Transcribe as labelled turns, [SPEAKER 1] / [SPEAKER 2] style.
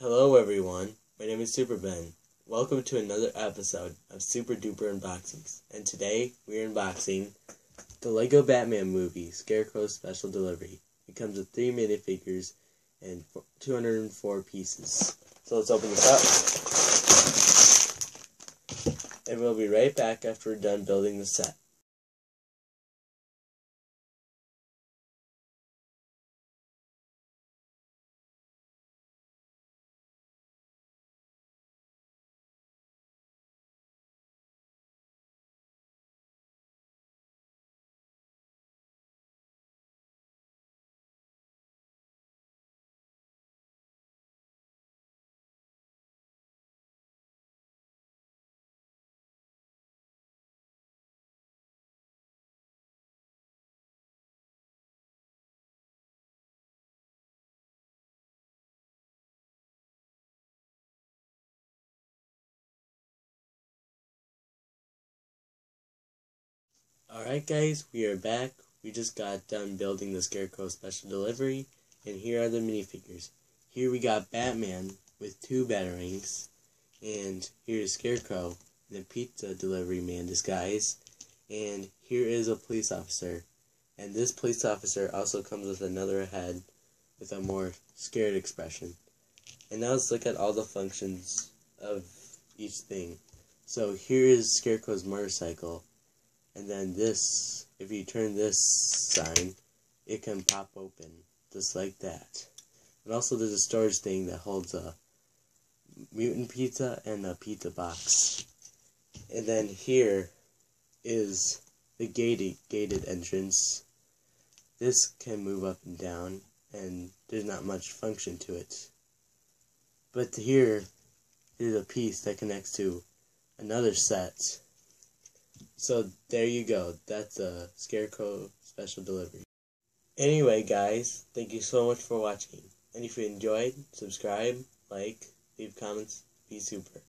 [SPEAKER 1] Hello everyone, my name is Super Ben. Welcome to another episode of Super Duper Unboxings. And today we are unboxing the Lego Batman movie, Scarecrow Special Delivery. It comes with three minifigures and 204 pieces. So let's open this up. And we'll be right back after we're done building the set. Alright guys, we are back. We just got done building the Scarecrow Special Delivery, and here are the minifigures. Here we got Batman with two Batarangs, and here's Scarecrow, the pizza delivery man disguise, and here is a police officer. And this police officer also comes with another head with a more scared expression. And now let's look at all the functions of each thing. So here is Scarecrow's motorcycle and then this, if you turn this sign, it can pop open, just like that. And also there's a storage thing that holds a mutant pizza and a pizza box. And then here is the gated, gated entrance. This can move up and down, and there's not much function to it. But here is a piece that connects to another set so there you go. That's a Scarecrow special delivery. Anyway, guys, thank you so much for watching. And if you enjoyed, subscribe, like, leave comments, be super.